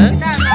蛋蛋